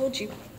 told you.